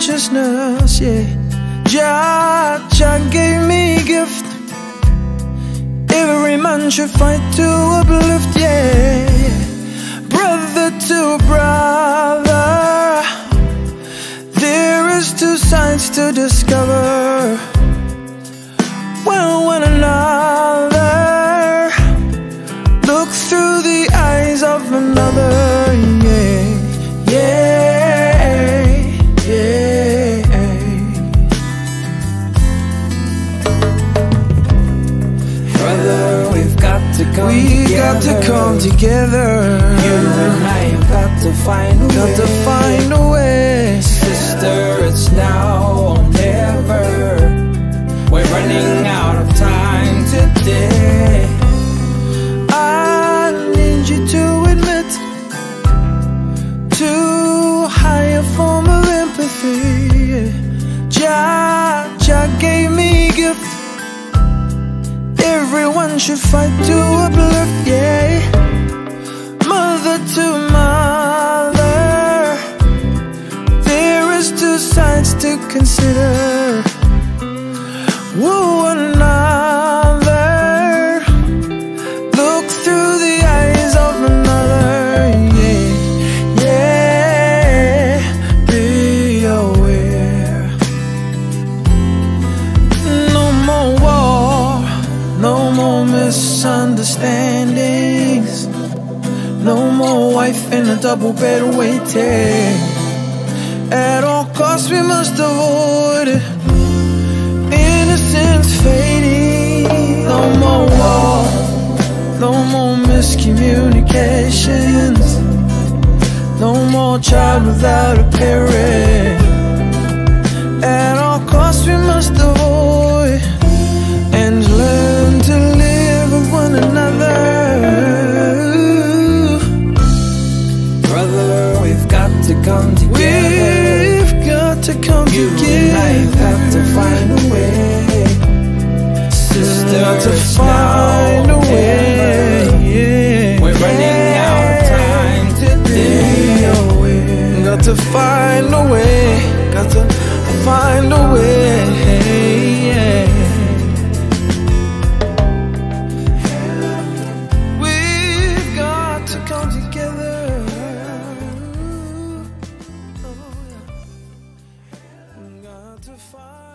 righteousness, yeah. Jah, Jah gave me gift. Every man should fight to uplift, yeah. Brother to brother, there is two sides to discover. Come We together. got to come together. You and I have got to find a got way. to find a way. Sister, it's now or never. We're running out of time today. I need you to admit to higher form of should fight to uplift, yeah. Mother to mother, there is two sides to consider. Woo, misunderstandings, no more wife in a double bed waiting. At all costs, we must avoid it. Innocence fading, no more war. No more miscommunications. No more child without a parent. Come together. We've got to come You and I have to find a way. Sister, Got to find now a way. Yeah. We're running out of time today. Got to find to find.